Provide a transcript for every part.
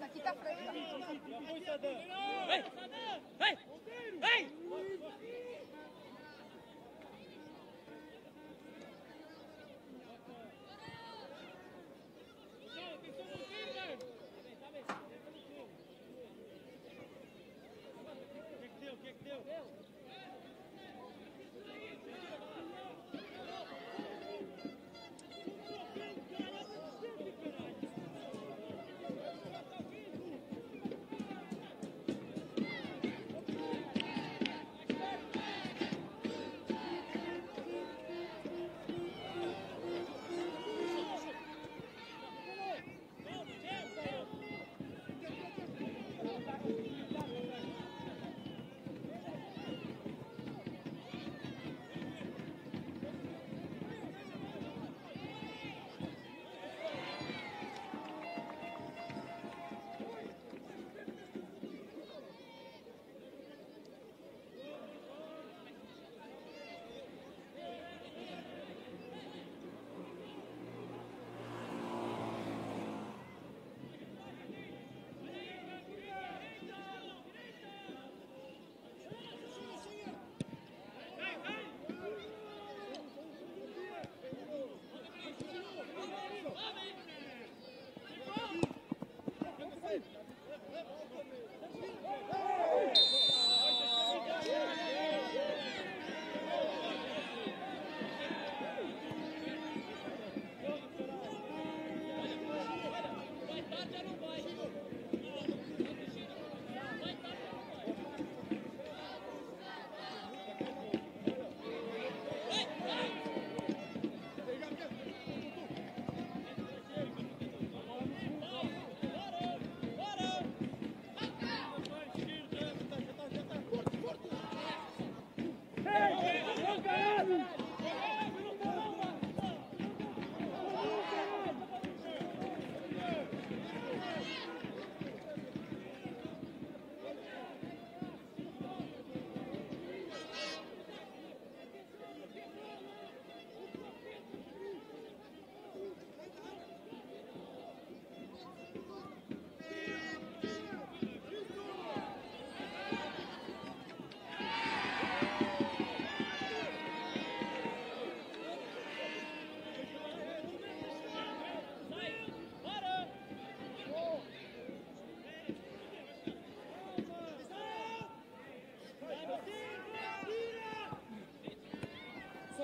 Aqui tá frente. Vem! Vem! Vem! Sol,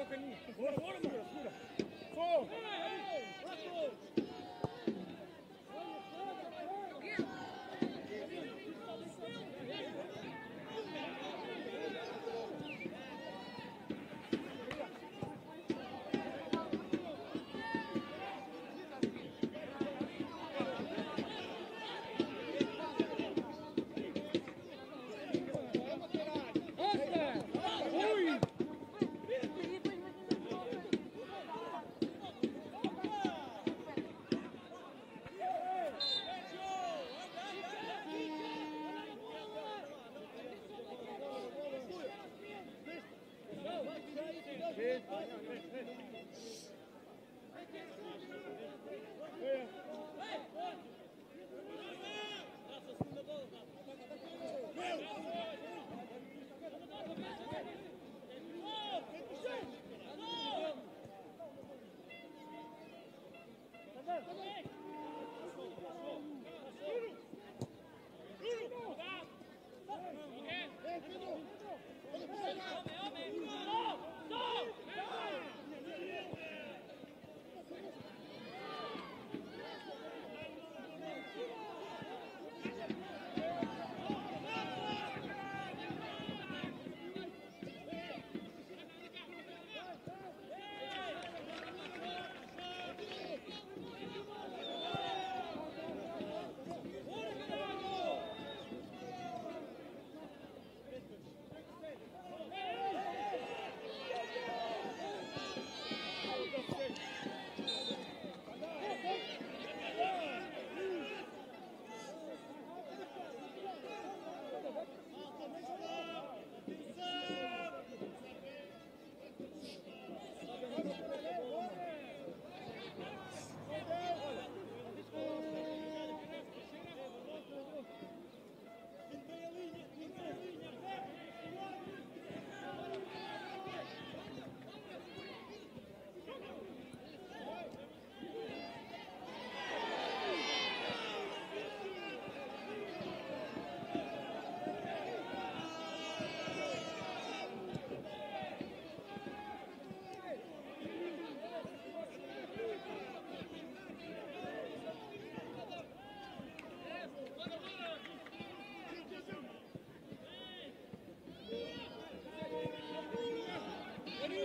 போக்கணும் Yeah.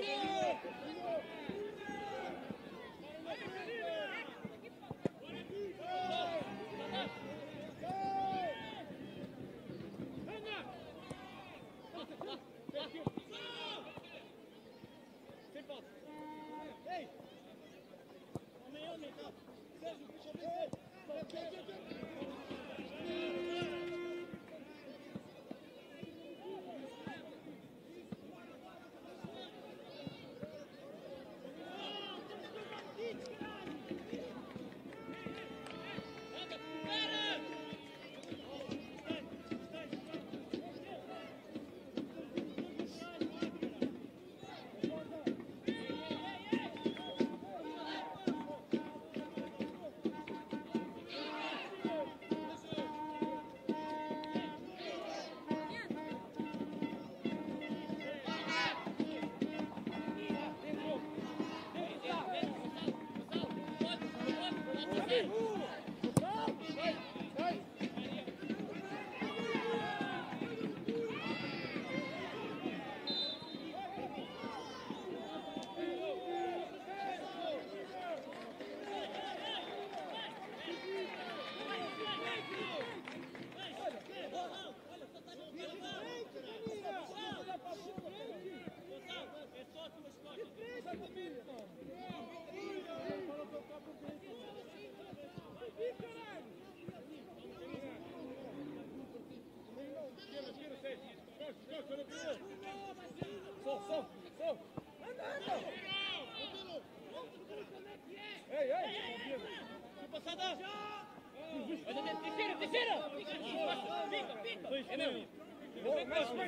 Amen.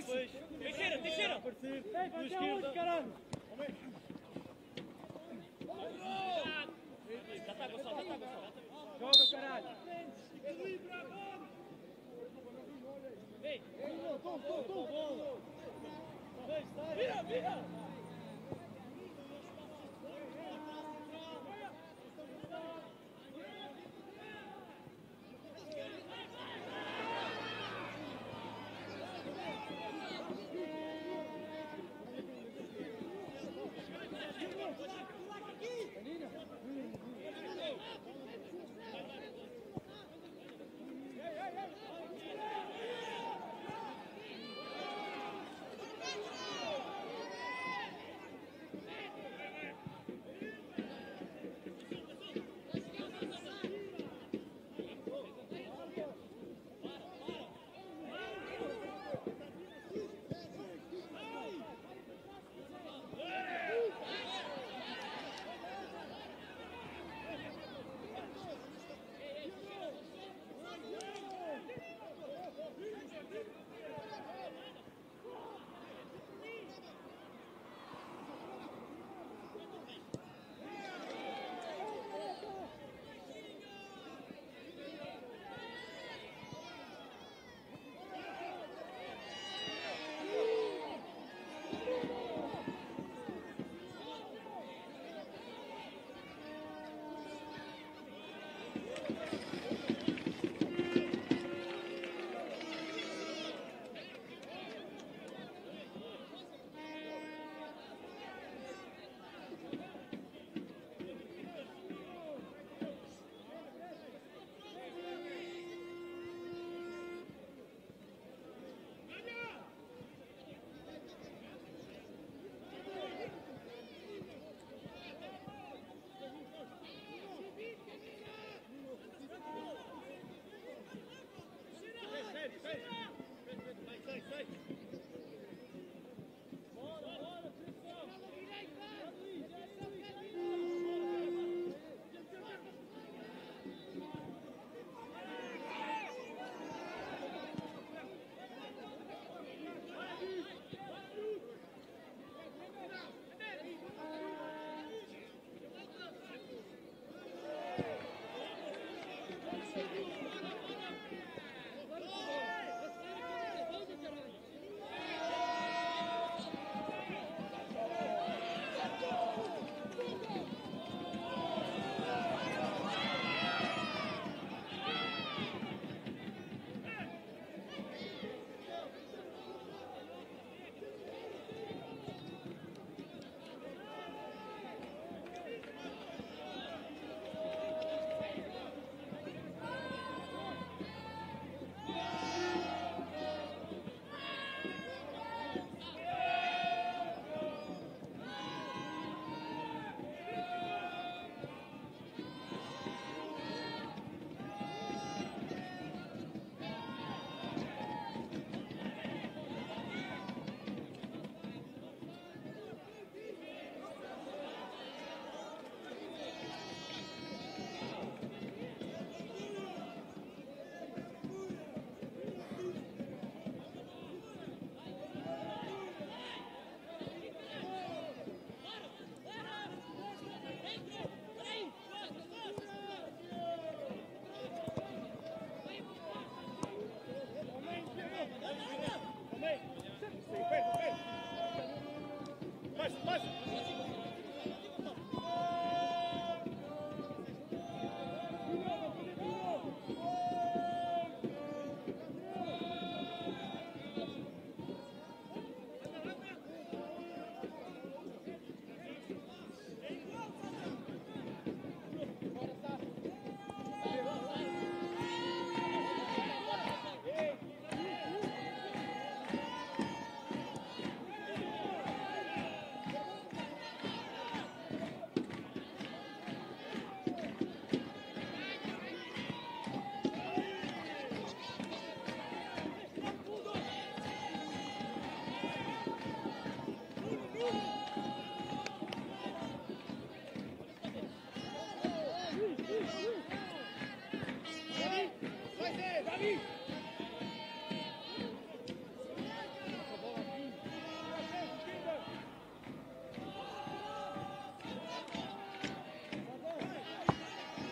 Teixeira, Teixeira! Aparecer. Do esquerda. caralho. Já está, Gonçalo, já está, Gonçalo. Joga, caralho. Vem! Vira, vira.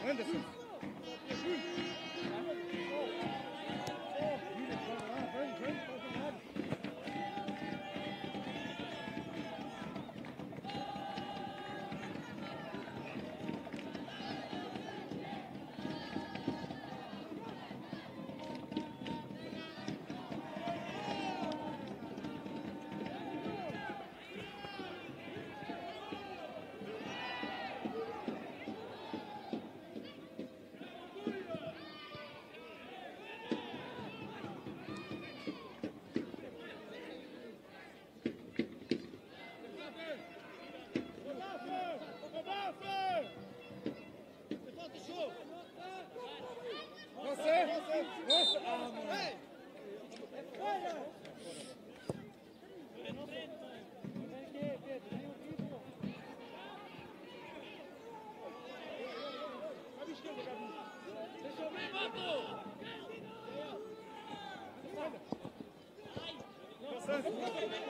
Anderson. Você, você,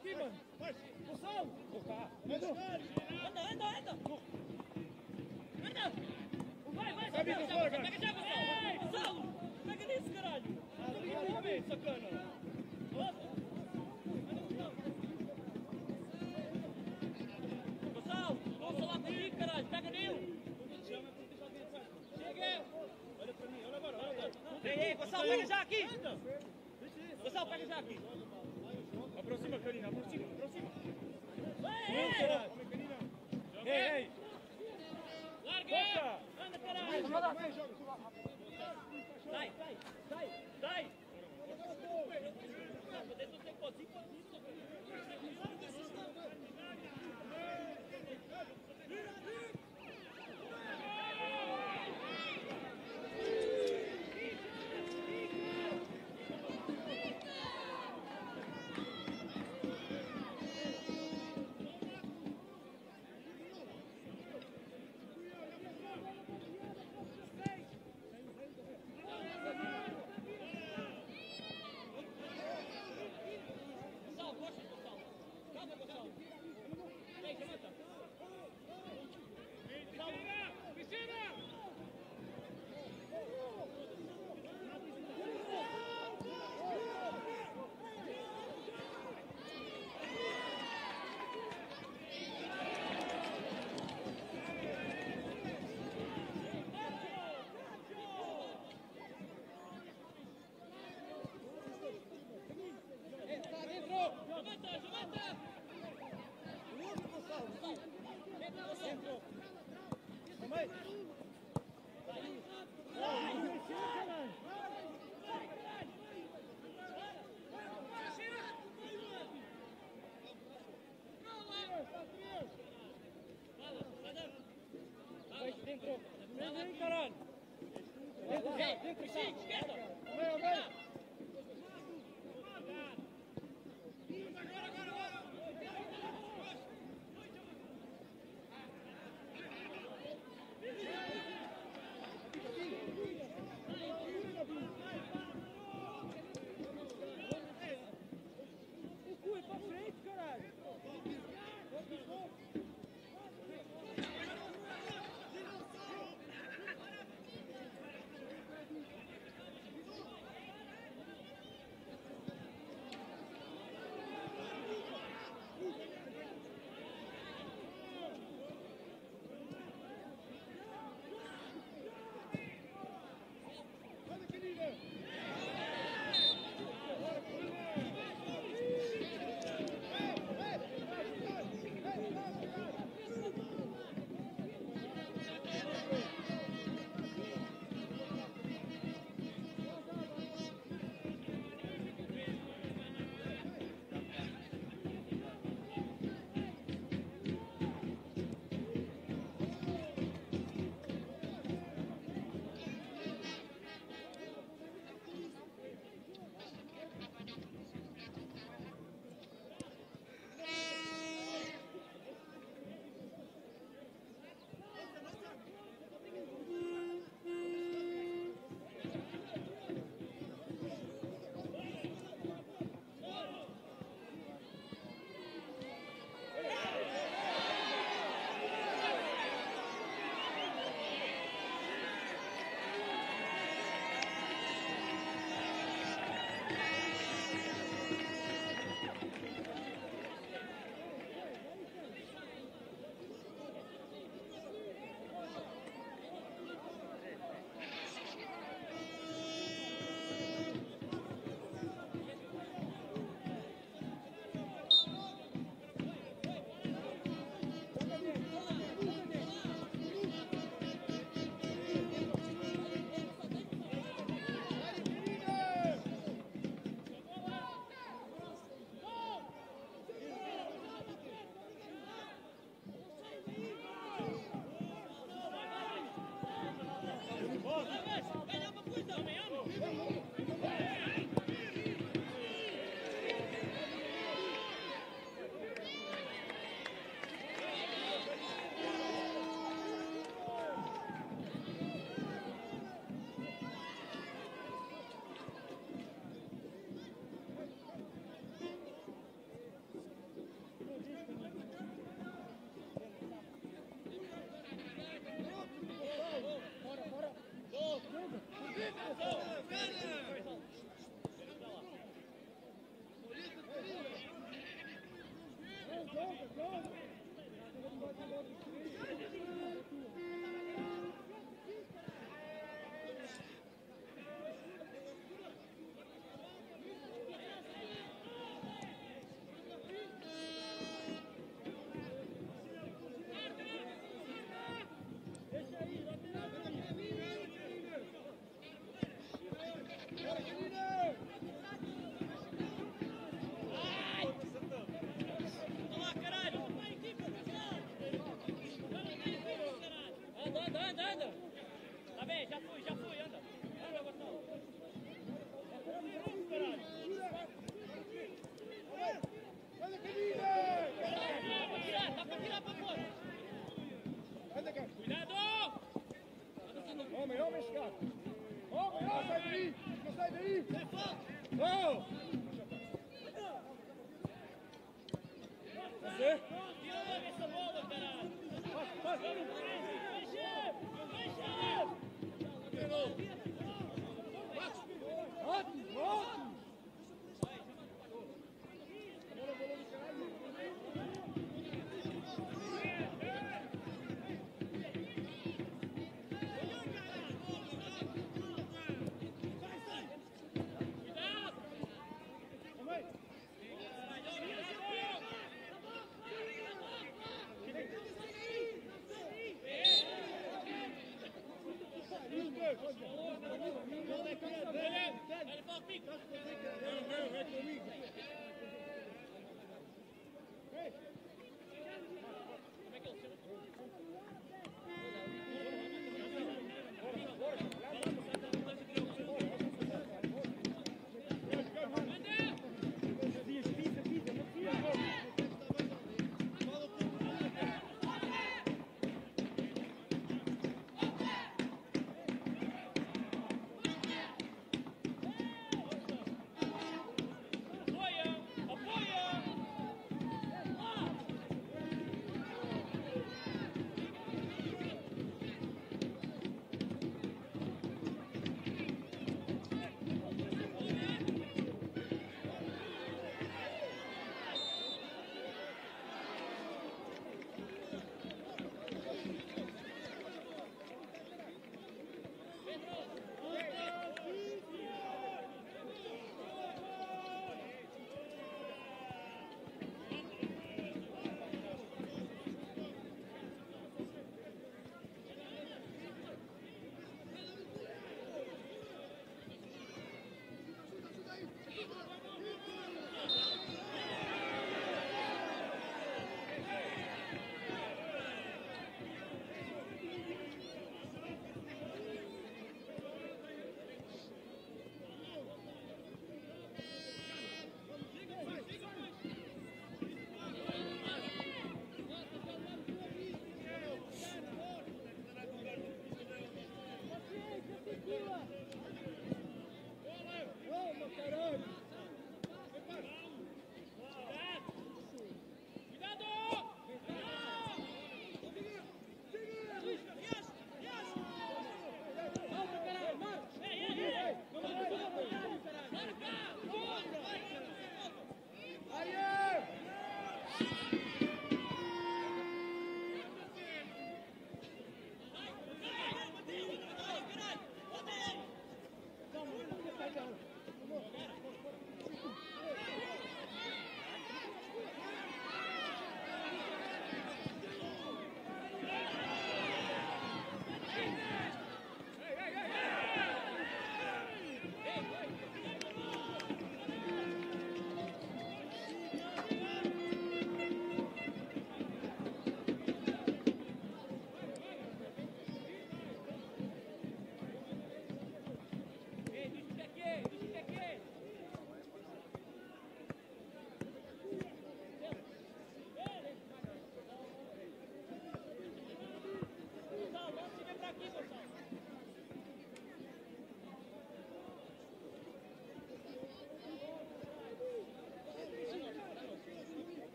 aqui, mano! Gonçalo! Anda, anda, anda! Anda! Vai, vai, Gonçalo, tô fora, Pega já, Gonçalo! Gonçalo! Pega nisso, caralho! Vem, sacana! Gonçalo, falar comigo, caralho! Pega nele! Chega! Olha para mim, olha agora, olha agora! Ei, ei, Gonçalo, pega já aqui! Gonçalo, pega já aqui! Aproxima, Karina, aproxima, aproxima! Ei, Não, ei! Ei, ei! Larga! Anda, caralho! Sai, sai, sai, sai! Gonçalo, gosta, Gonçalo! Calma, Gonçalo! Ei, levanta! Levanta, levanta! Entra, Gonçalo! Vai dentro! Vem, vem, caralho! Ei, dentro, Go, go, go. já fui, já fui, anda. Anda, Gostão. Olha que linda! Dá pra tirar, dá pra tirar pra fora. Anda, cara. Cuidado! Homem, homem, esse cara. Homem, homem, sai daí! Sai daí! Sai fora! Vamos!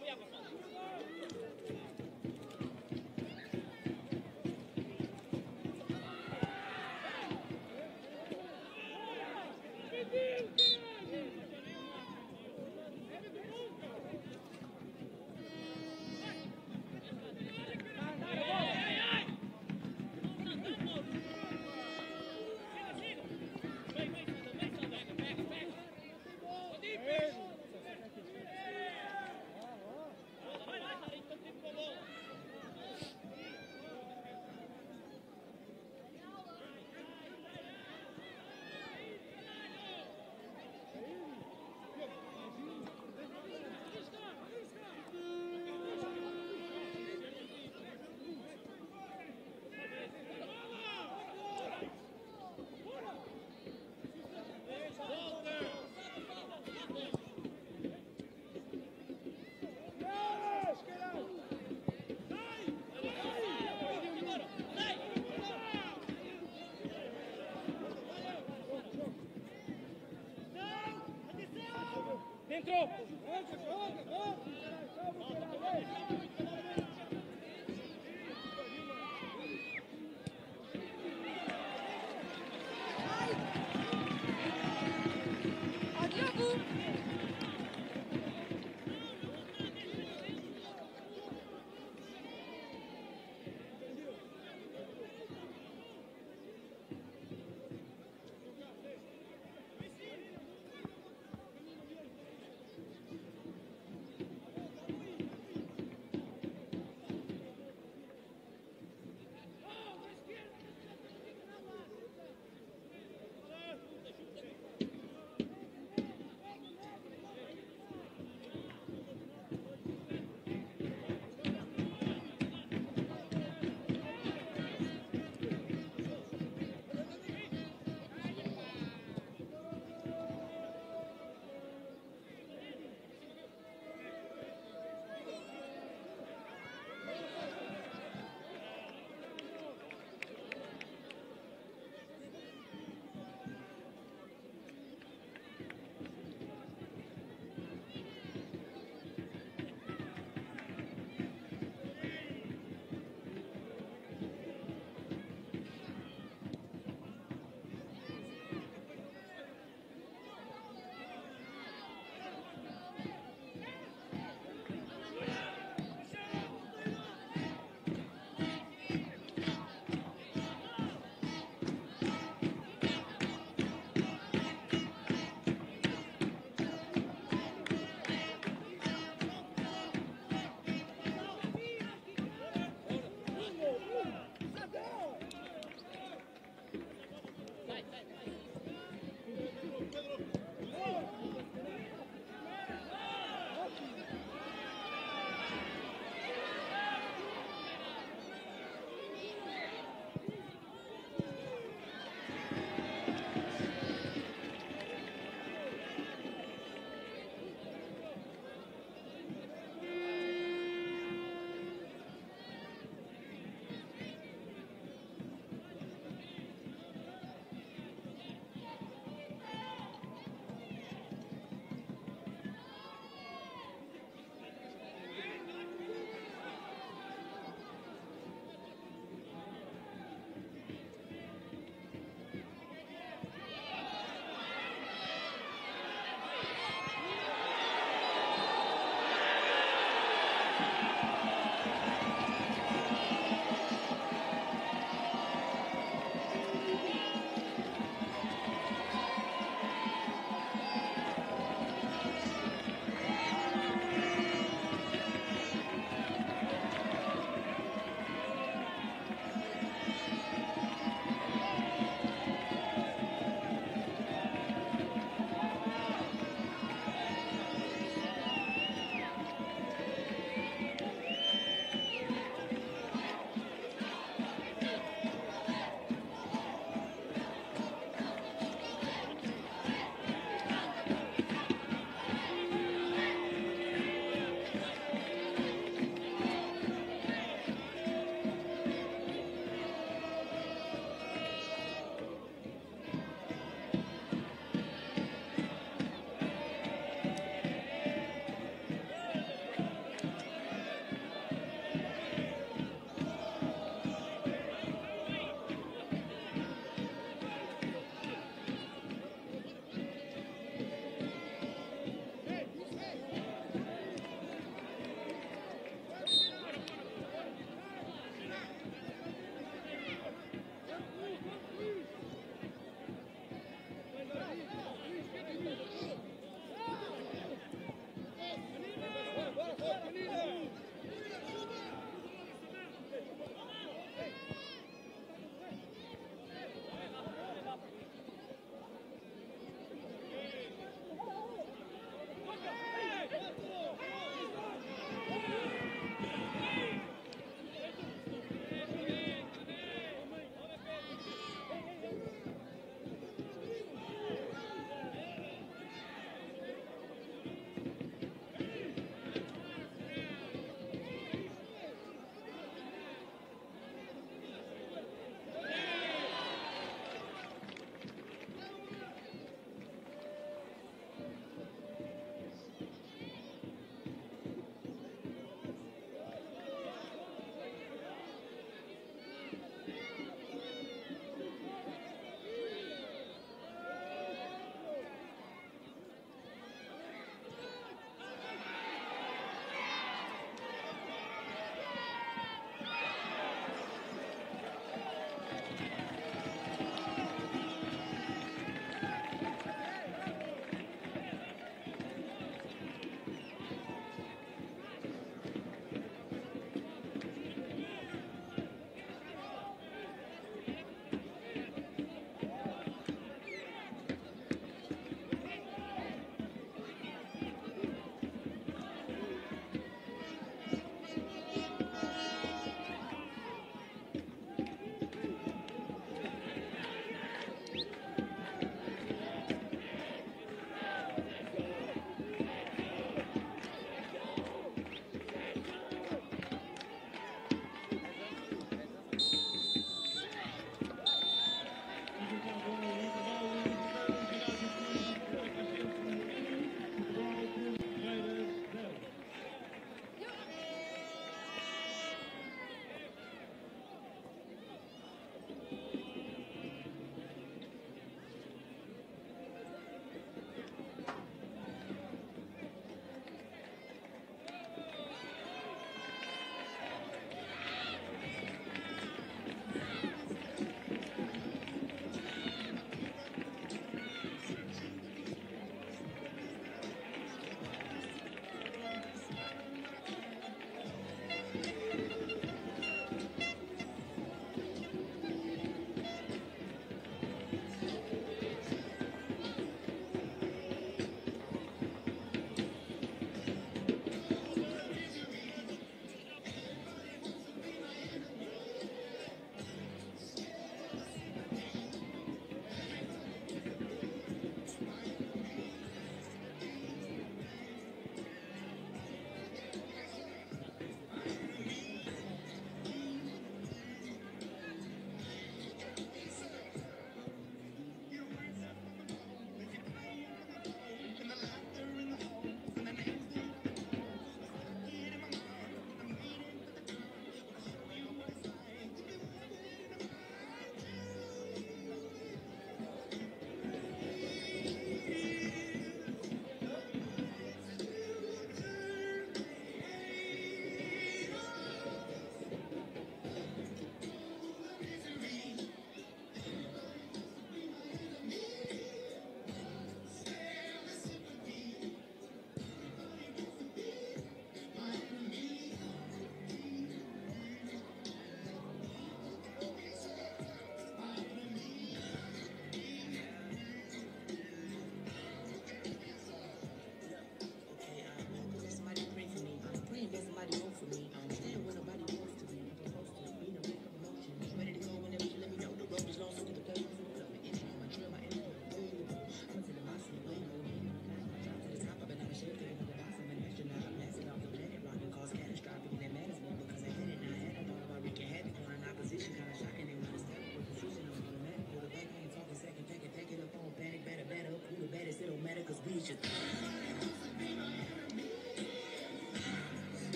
muy a Entrou!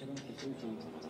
吃东西休息一会儿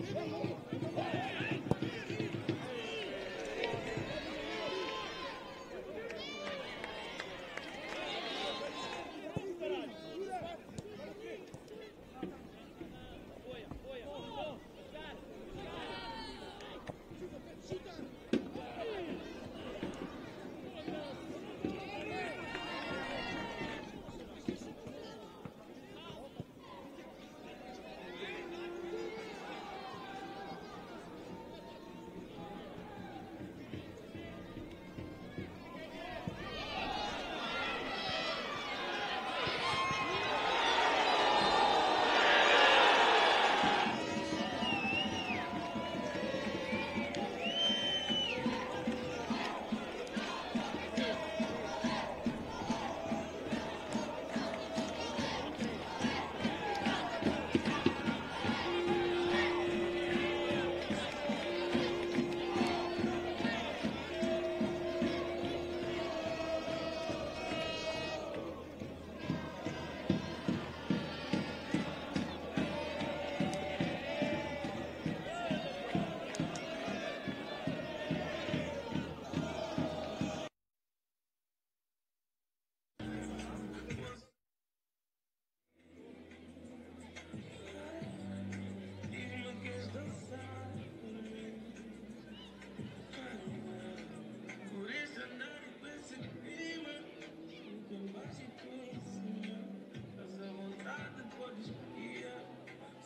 Go.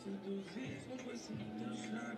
seduzir com você, então sabe.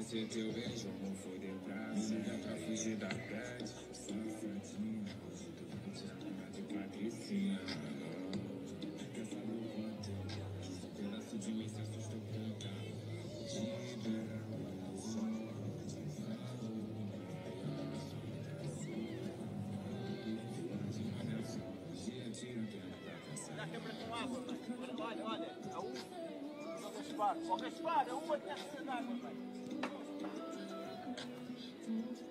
Esquecer que eu vejo amor foi de praça Dá pra fugir da grade Safadinha De patricinha Quer saber o quanto Um pedaço de mim se assustou tanta Libera Dá câmera com água, pai. Olha, olha. A um. Ó, Gaspar. Ó, Gaspar, a uma tem a de água, pai.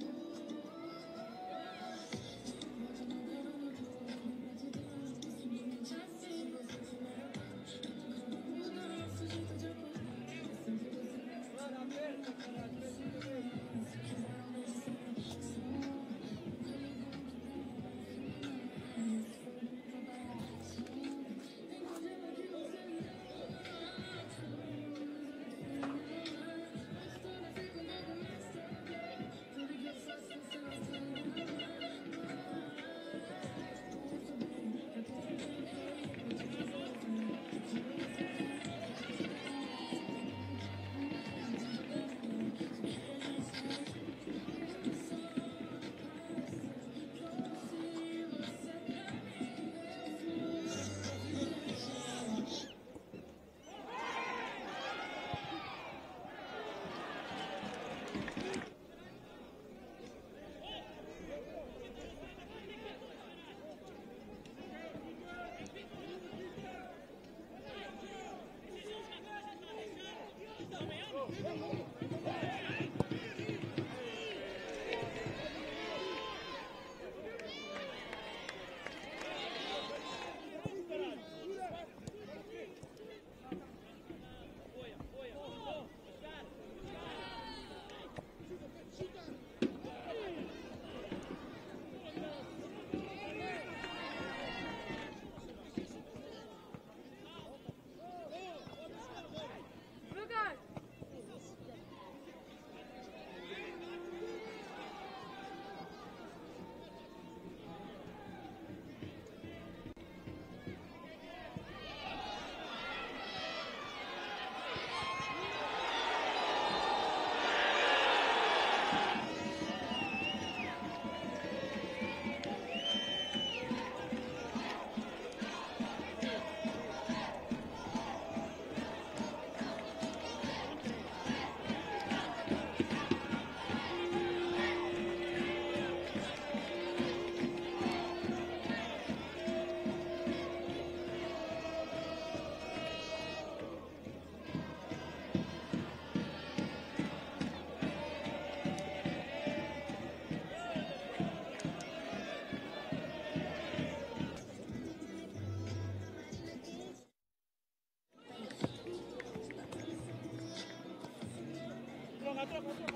atrás, atrás.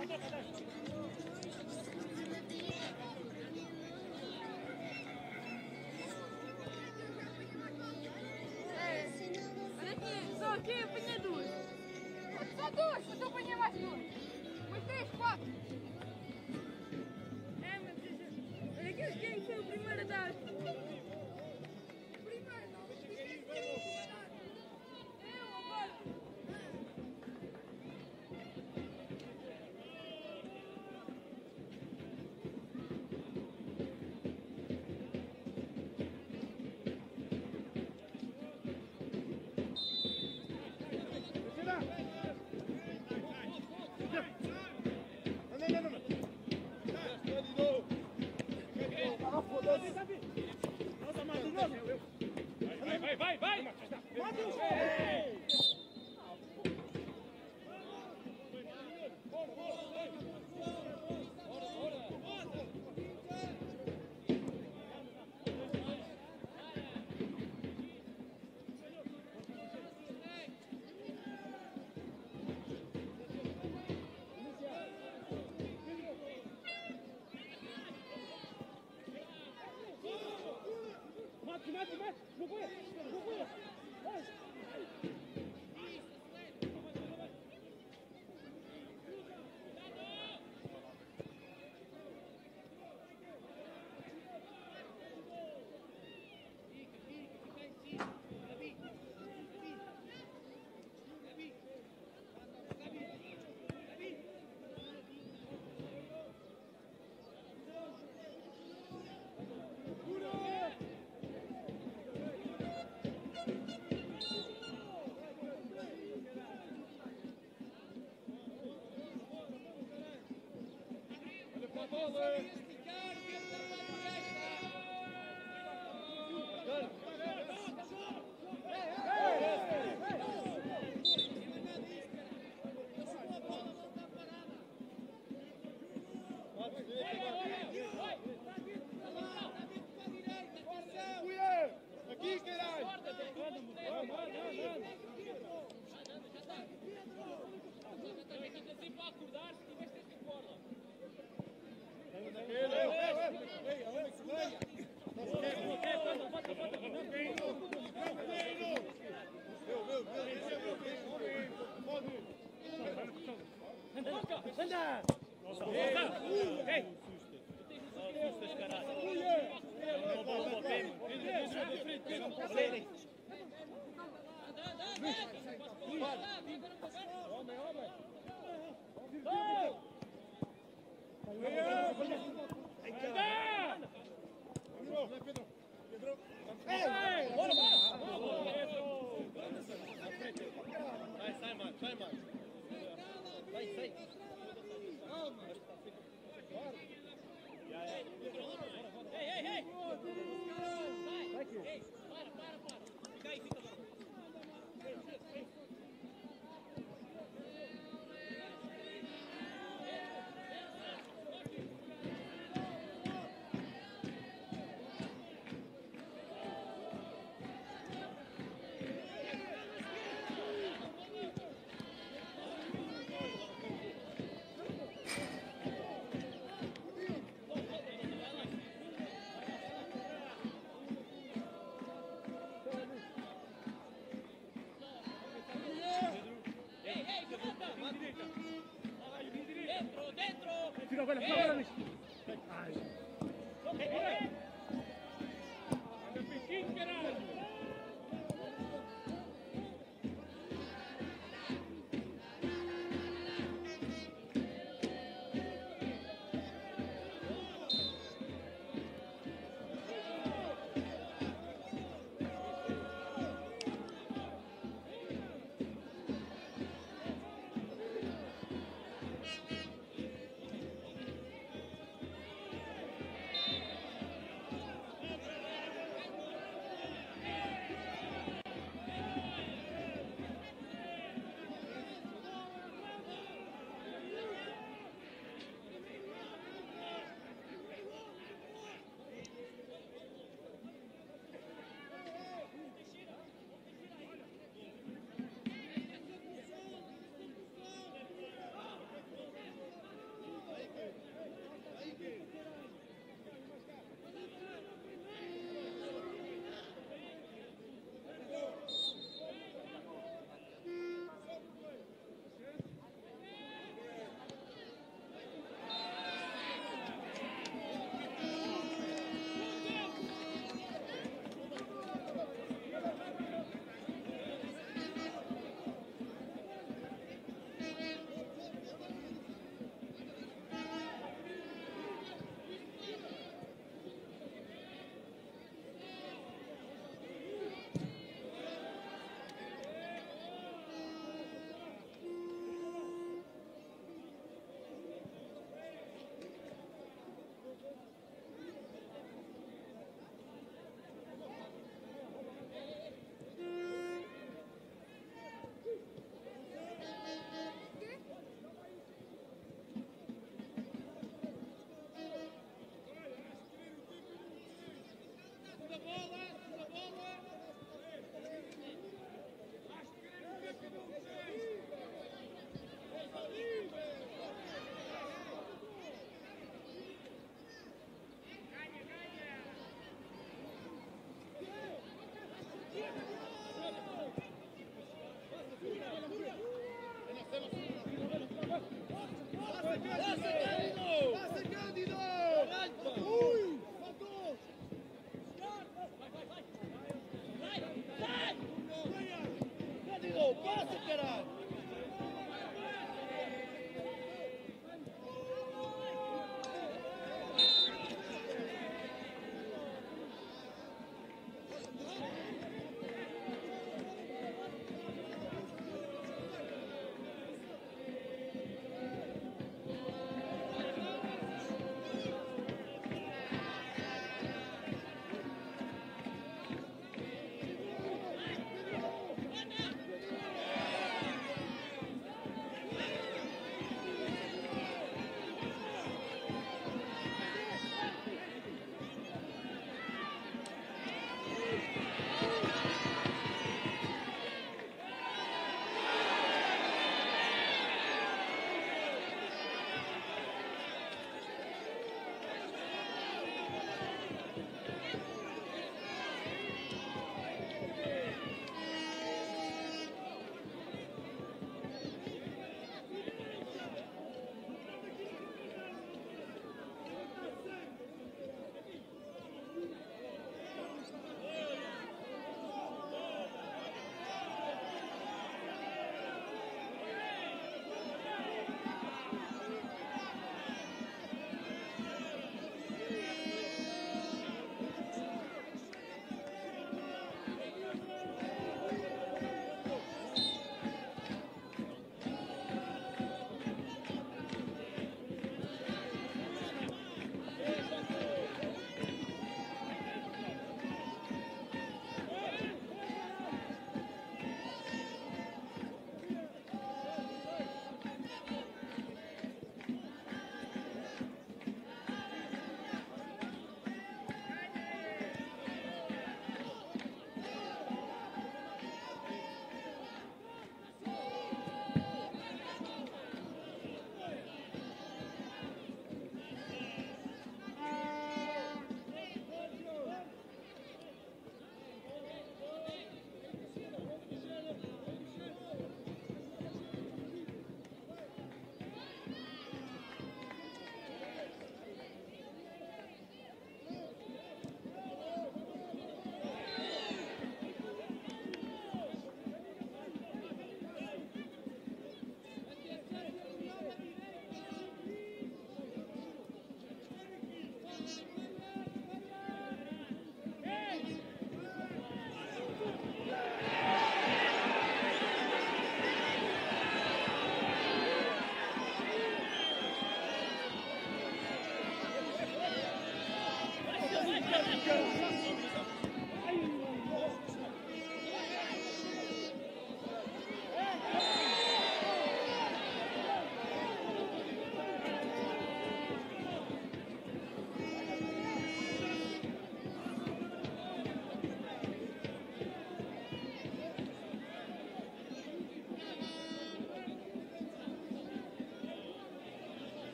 Match, match, match. Молодець! Vai, sai, Marcos. Vai, sai. Hey, hey, hey! Thank you. Let's go.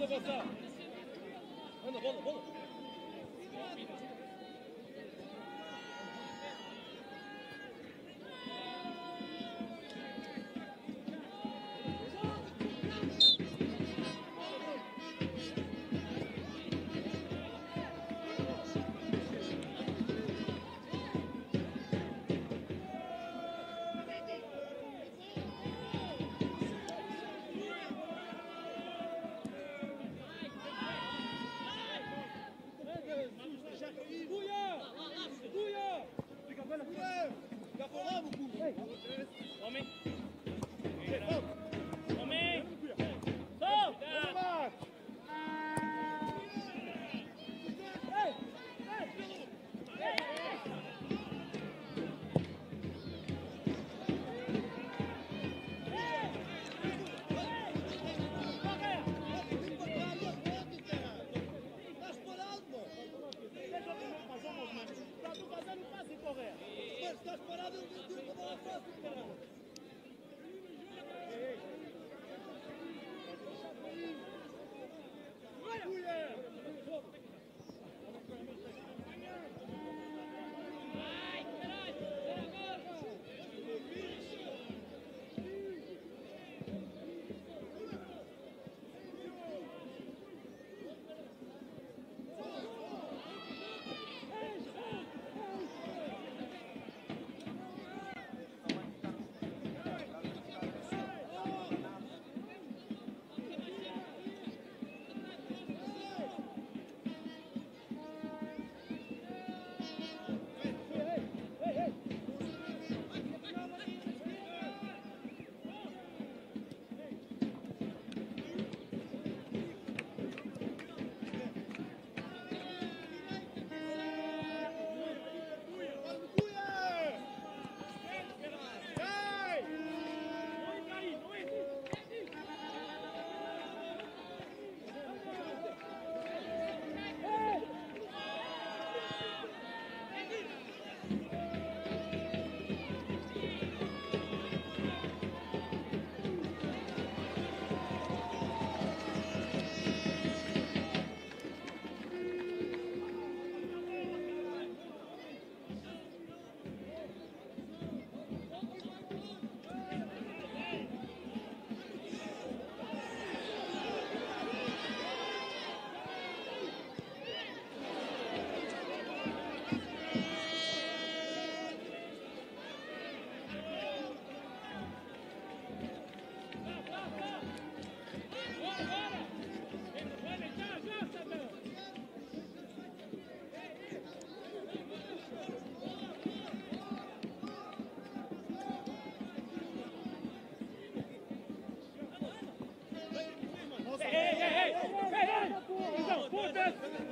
Hadi bakalım.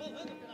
Hallelujah.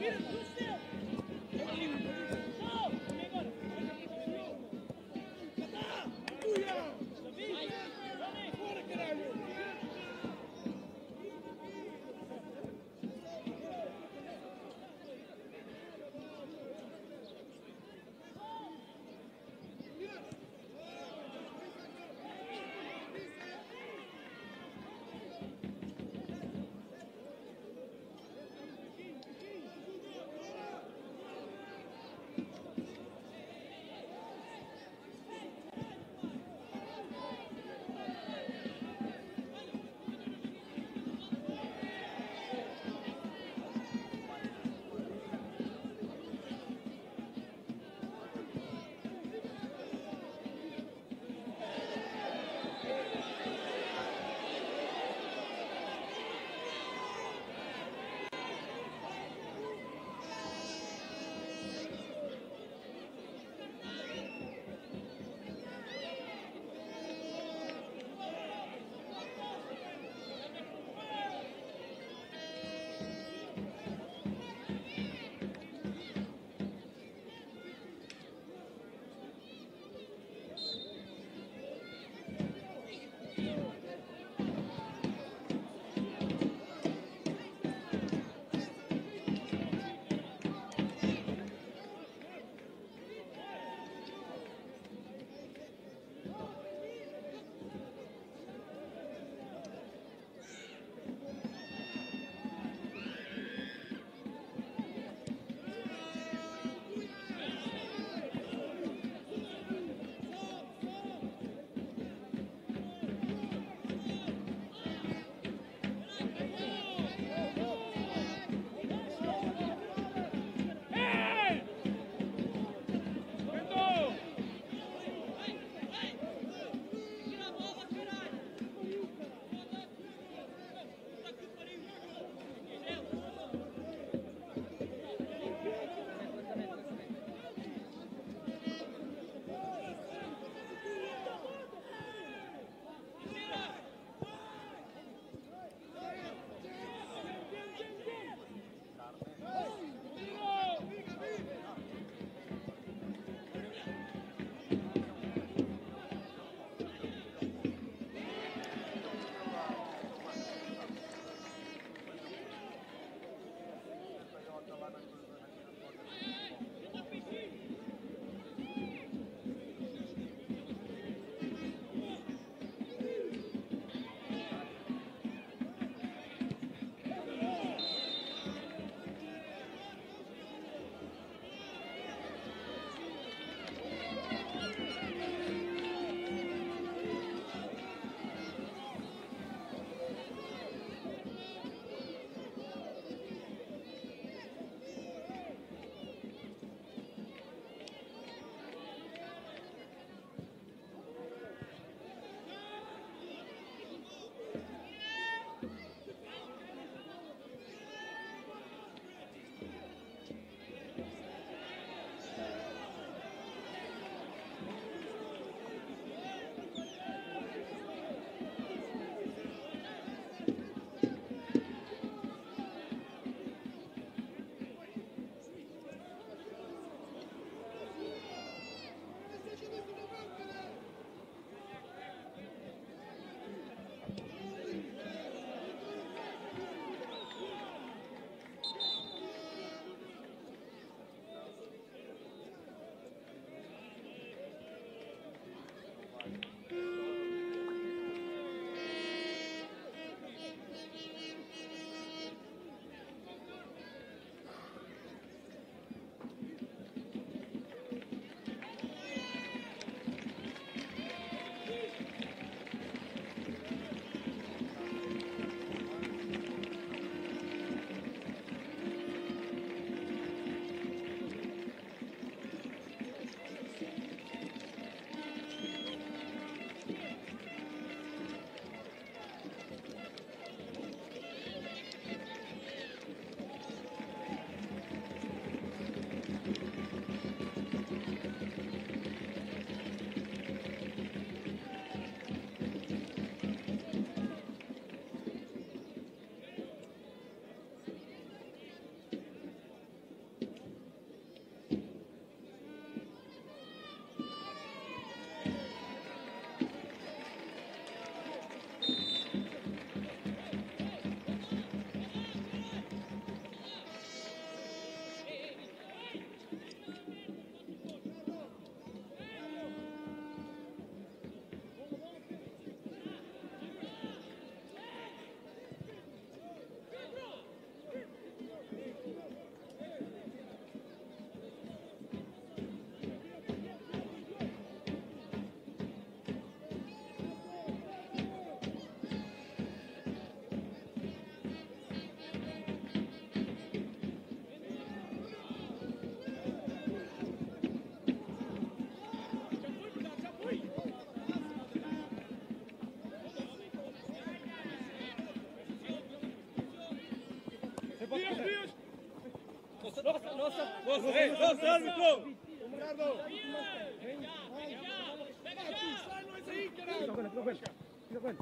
Yeah. Ei, doce, árbitro! Fica com ele, fica com ele. Fica com ele.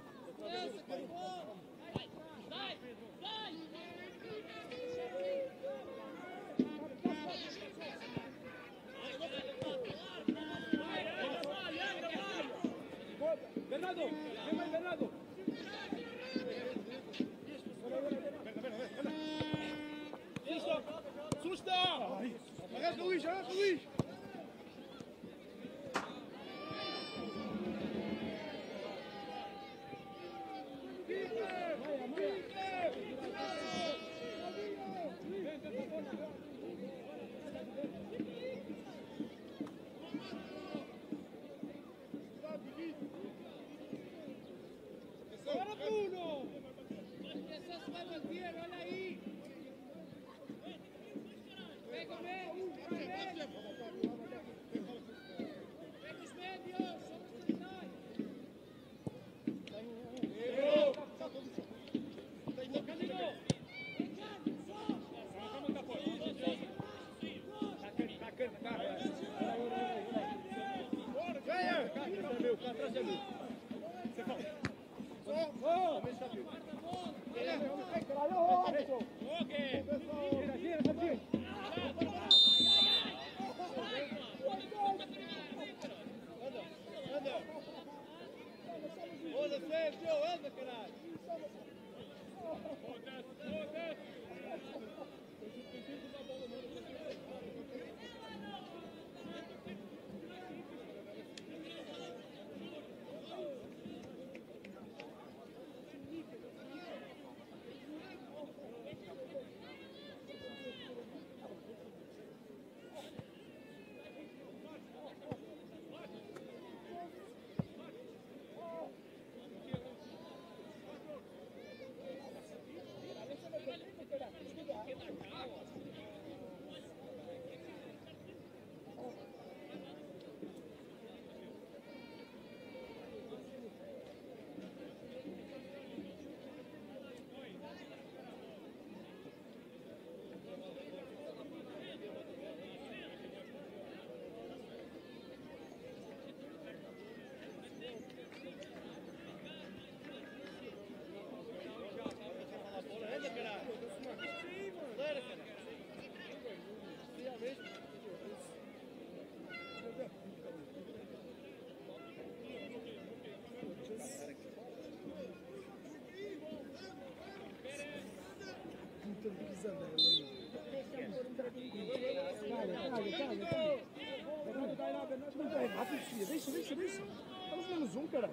Não tá filha. Deixa, deixa, deixa. Estamos menos um, cara.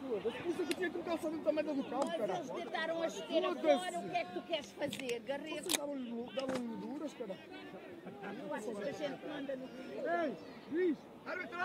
Por isso que tinha que trocar só dentro da média do Mas cara. eles deitaram a Foda-se. fora, o que é que tu queres fazer? Garreta, Vocês davam davam duras, cara. tu achas que a gente não anda no Ei, juiz! Árbitro!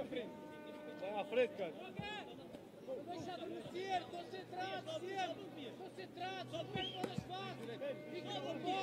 à frente. Vai à frente, cara. Deixa adormecer, concentrado, concentrado, só perde bolas fáceis. Fica com a bola.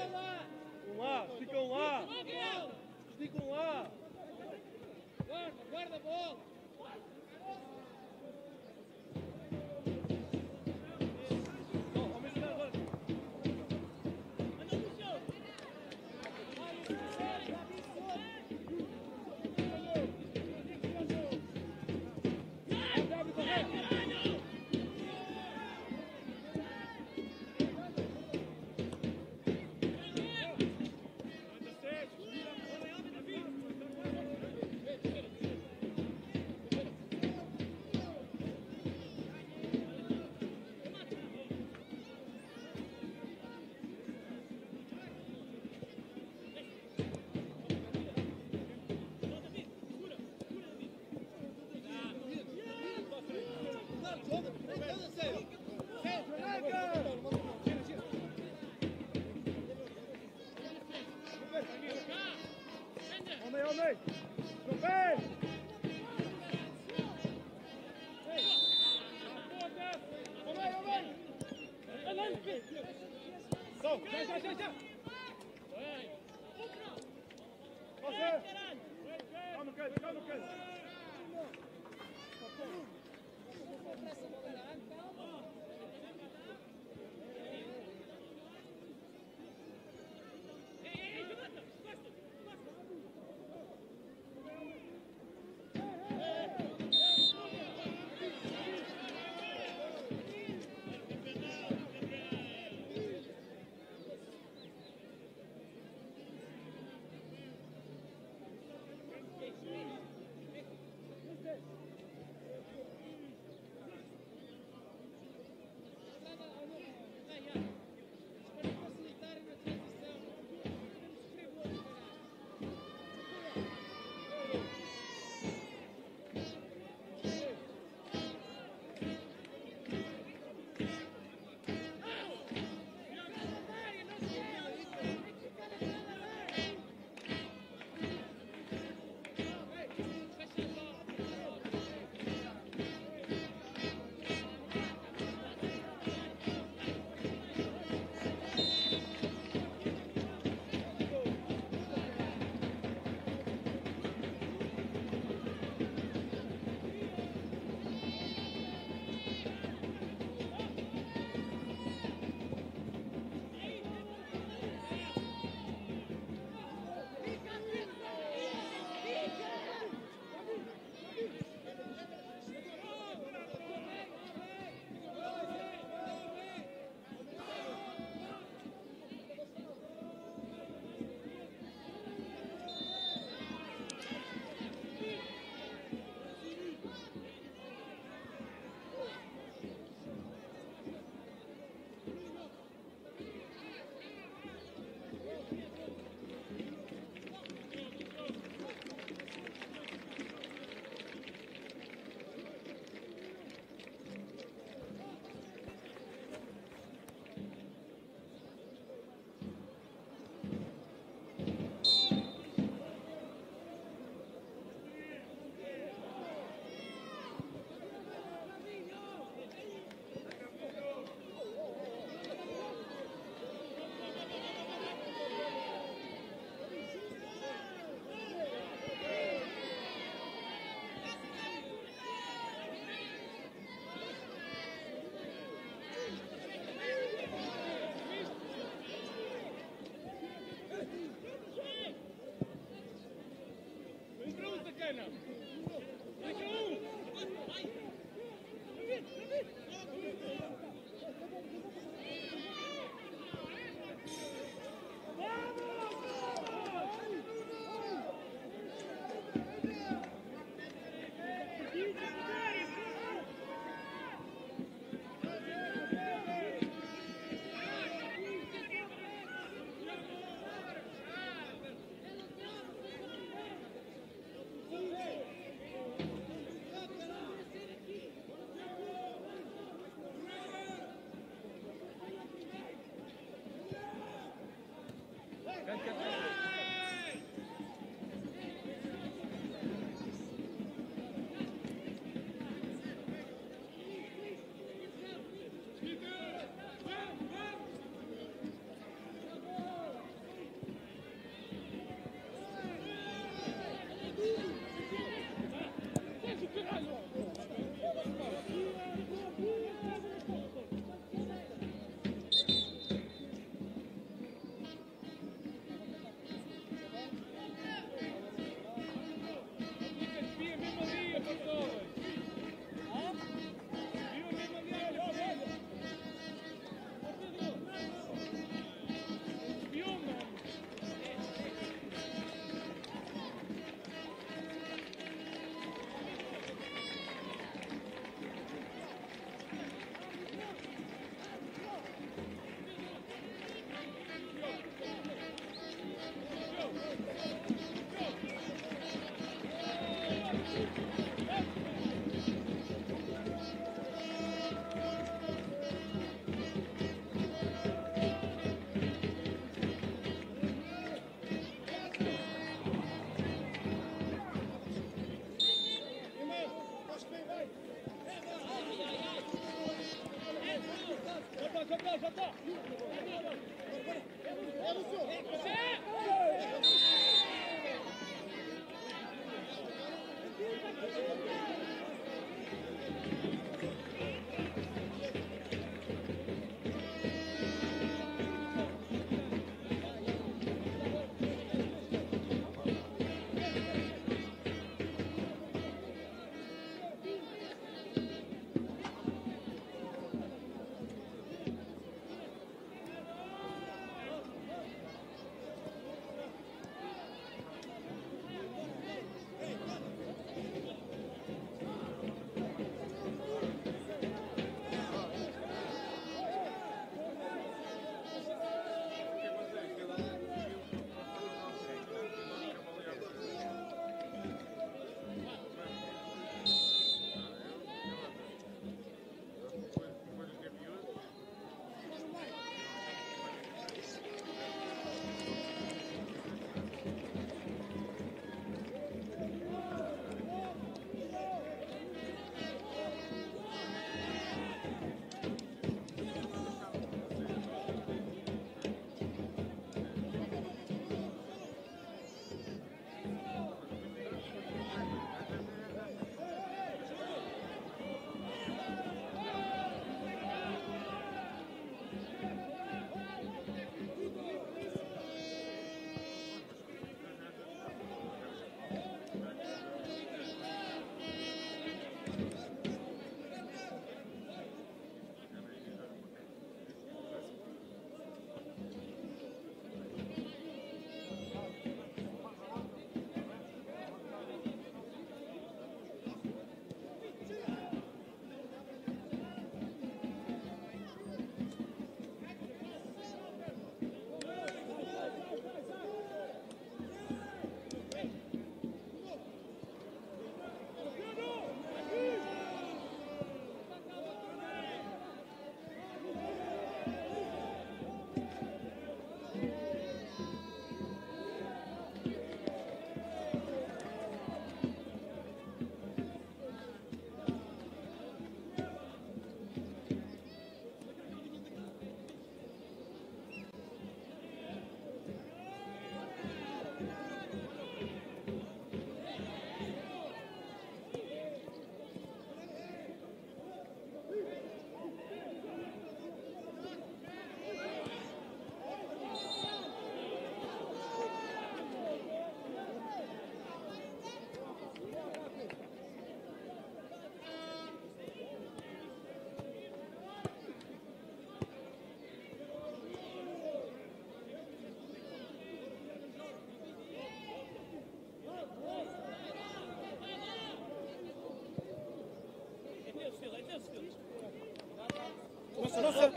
Nossa, nossa.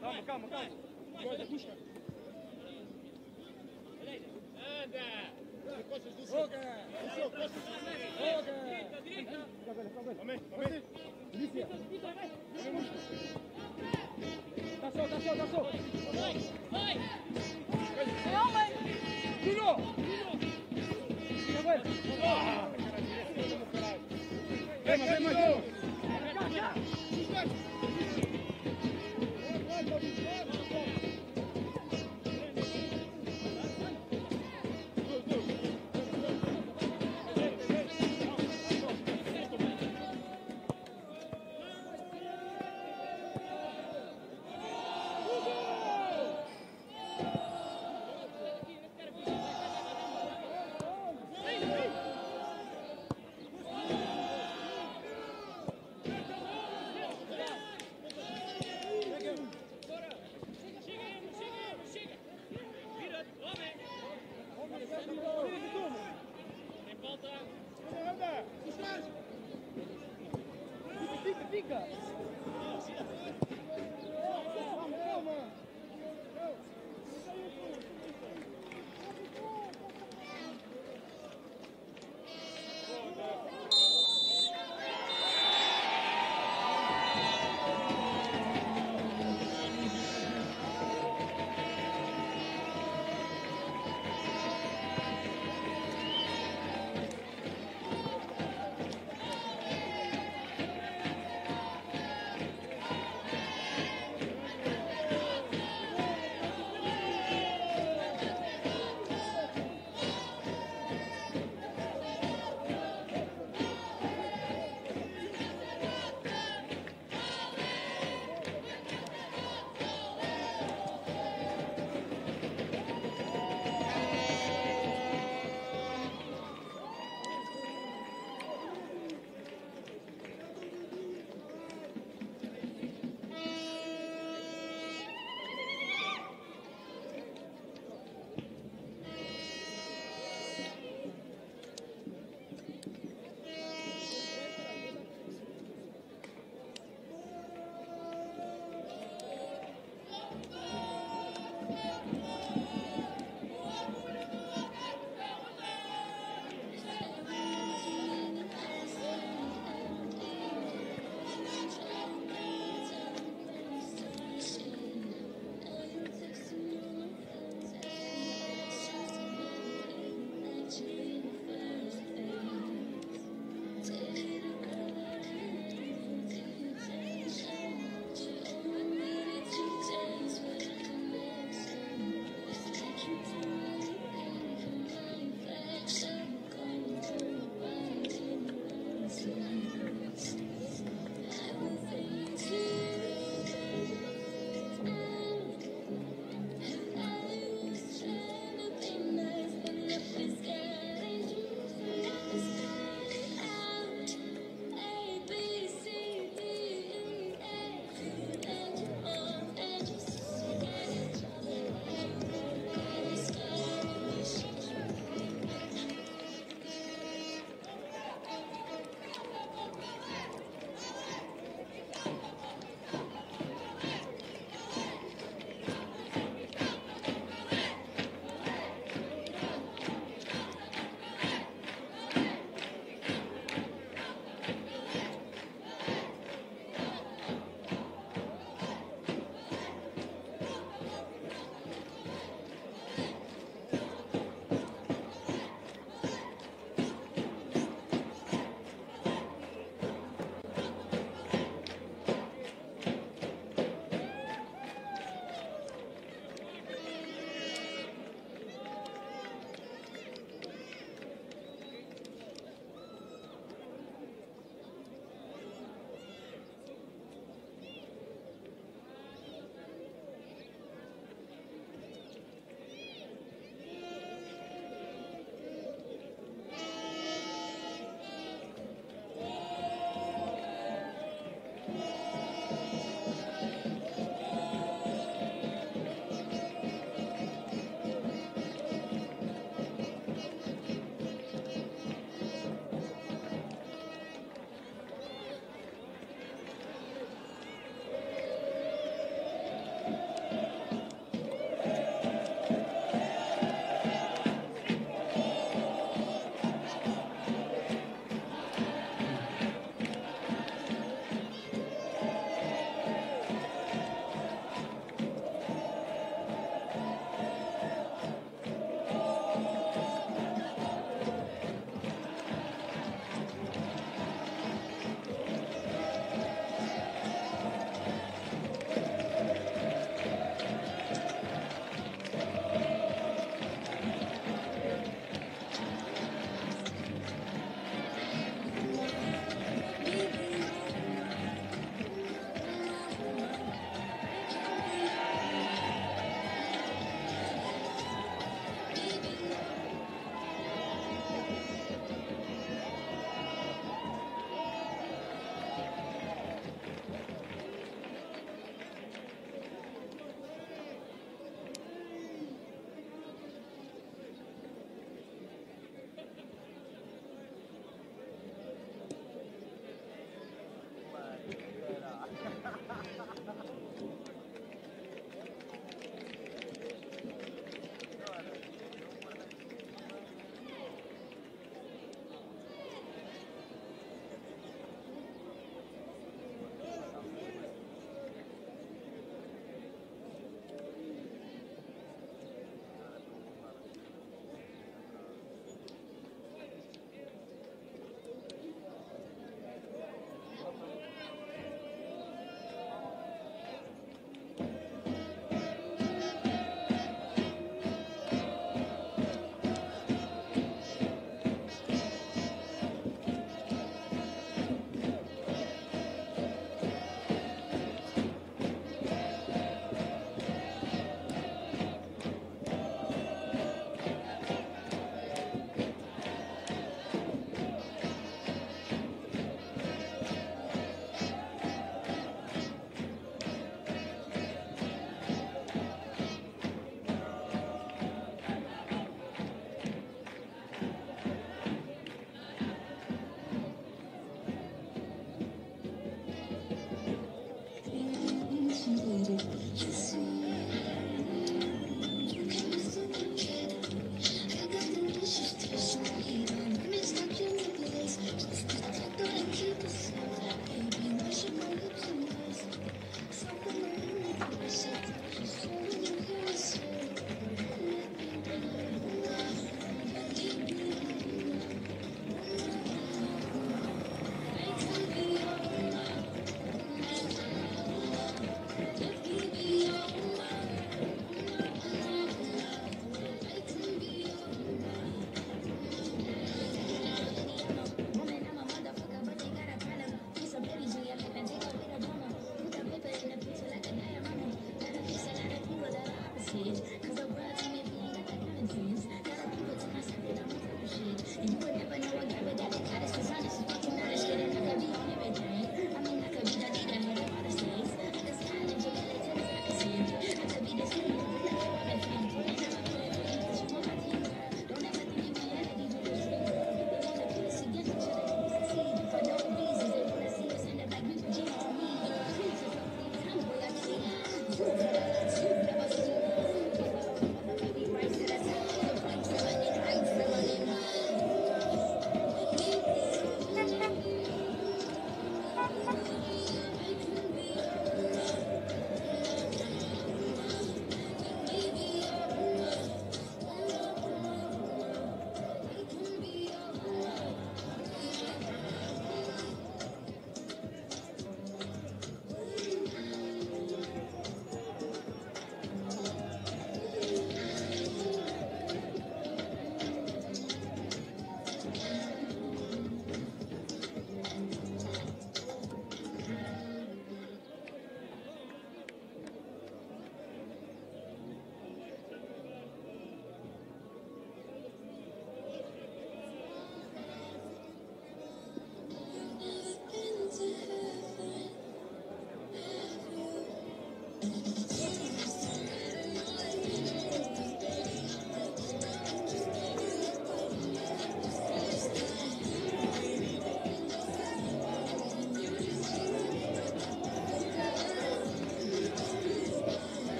Calma, calma, calma. Guarda, puxa. Roga! Roga! Fica velho, fica velho. Vamos, vamos. Polícia.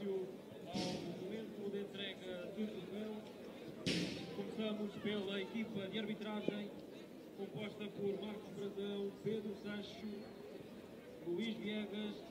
Início ao momento de entrega do troféu. Começamos pela equipa de arbitragem, composta por Marcos Brazão, Pedro Sancho, Luís Viegas